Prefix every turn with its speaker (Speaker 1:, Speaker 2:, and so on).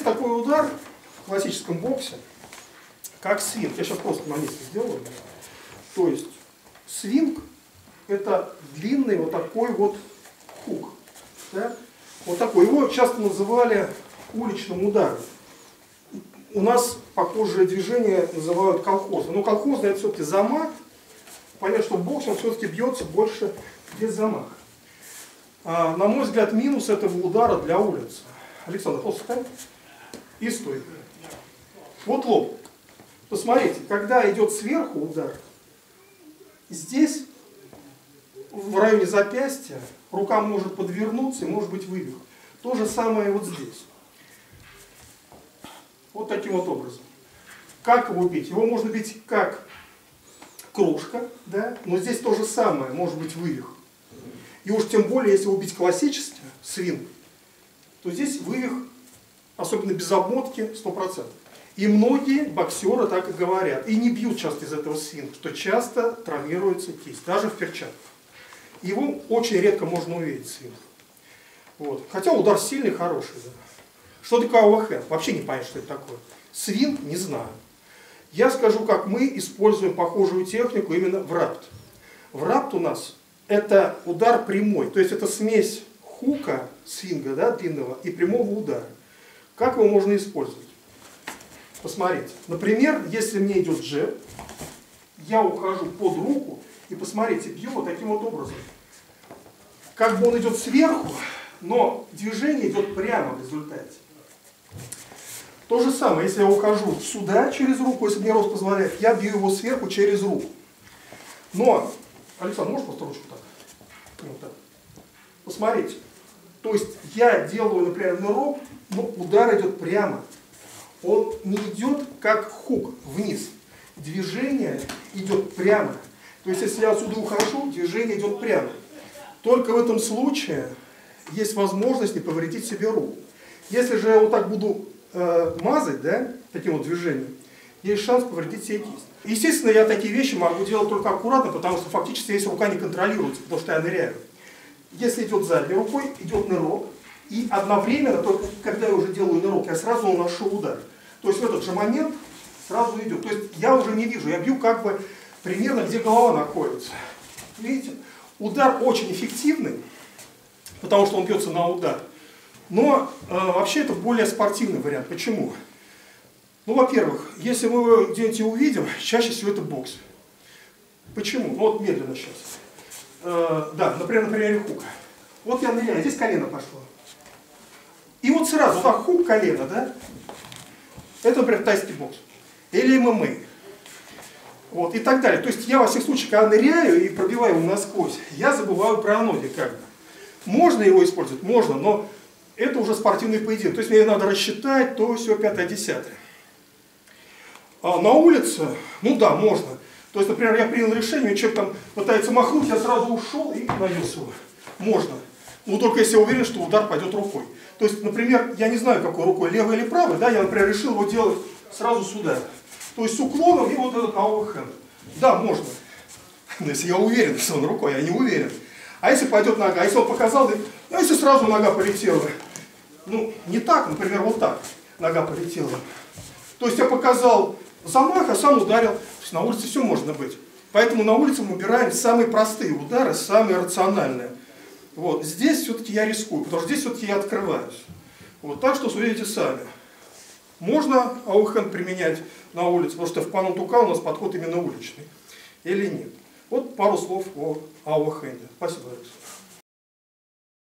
Speaker 1: есть такой удар в классическом боксе, как свинг. Я сейчас просто на месте сделаю. То есть свинг это длинный вот такой вот хук. Да? Вот такой. Его часто называли уличным ударом. У нас похожее движение называют колхозом. Но колхозный это все-таки замах. Понятно, что бокс он все-таки бьется больше без замаха. А, на мой взгляд, минус этого удара для улицы. Александр, просто встань и стой. Вот лоб. Посмотрите, когда идет сверху удар, здесь, в районе запястья, рука может подвернуться и может быть вывих. То же самое вот здесь. Вот таким вот образом. Как его бить? Его можно бить как кружка, да? но здесь то же самое, может быть вывих. И уж тем более, если убить классически, свин, то здесь вывих, особенно без обмотки, 100%. И многие боксеры так и говорят. И не бьют часто из этого свинг, что часто травмируется кисть, даже в перчатках. Его очень редко можно увидеть свинг. Вот. Хотя удар сильный, хороший. Да. Что такое оверхенд? Вообще не понятно, что это такое. Свинг не знаю. Я скажу, как мы используем похожую технику именно в рапт. В рапт у нас это удар прямой, то есть это смесь хука, свинга, да, длинного, и прямого удара. Как его можно использовать? Посмотрите. Например, если мне идет джеб, я ухожу под руку, и посмотрите, бью вот таким вот образом. Как бы он идет сверху, но движение идет прямо в результате. То же самое, если я ухожу сюда через руку, если мне рост позволяет, я бью его сверху через руку. Но, Александр, можешь просто ручку так? Вот так. Посмотрите. То есть я делаю, например, нырок, но удар идет прямо. Он не идет как хук вниз. Движение идет прямо. То есть если я отсюда ухожу, движение идет прямо. Только в этом случае есть возможность не повредить себе руку. Если же я вот так буду э, мазать, да, таким вот движением, есть шанс повредить себе кисть. Естественно, я такие вещи могу делать только аккуратно, потому что фактически здесь рука не контролируется, потому что я ныряю. Если идет задней рукой, идет нырок, и одновременно, только когда я уже делаю нырок, я сразу уношу удар. То есть в этот же момент сразу идет. То есть я уже не вижу, я бью как бы примерно, где голова находится. Видите? Удар очень эффективный, потому что он бьется на удар. Но э, вообще это более спортивный вариант. Почему? Ну, во-первых, если мы его где-нибудь увидим, чаще всего это бокс. Почему? Ну, вот медленно сейчас. Э, да, например, на примере хука. Вот я ныряю, здесь колено пошло. И вот сразу, так, хук, колено, да? Это, например, тайский бокс. Или ММА. Вот, и так далее. То есть я во всех случаях, когда ныряю и пробиваю его насквозь, я забываю про ноги как бы. Можно его использовать? Можно, но это уже спортивный поединок. То есть мне надо рассчитать то, все, пятое, десятое. А на улице, ну да, можно. То есть, например, я принял решение, человек там пытается махнуть, я сразу ушел и нанес его. Можно. Ну только если я уверен, что удар пойдет рукой. То есть, например, я не знаю, какой рукой, левой или правой, да, я, например, решил его делать сразу сюда. То есть с уклоном и вот этот overhand. Да, можно. Но если я уверен, что он рукой, я не уверен. А если пойдет нога, а если он показал, а если сразу нога полетела? Ну, не так, например, вот так нога полетела. То есть я показал замах, а сам ударил. То есть на улице все можно быть. Поэтому на улице мы выбираем самые простые удары, самые рациональные. Вот. Здесь все-таки я рискую, потому что здесь все-таки я открываюсь. Вот. Так что судите сами. Можно аухенд применять на улице, потому что в Панутука у нас подход именно уличный. Или нет. Вот пару слов о аухенде. Спасибо, Александр.